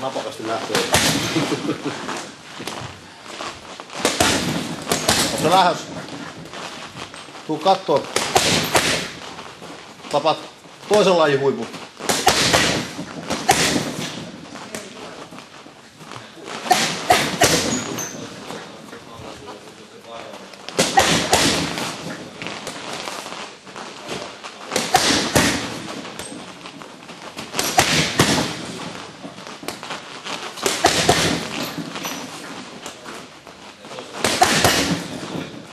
napakasti lähtee. Mutta lähes? Tuu kattoo. Tapat toisen lajin huipun.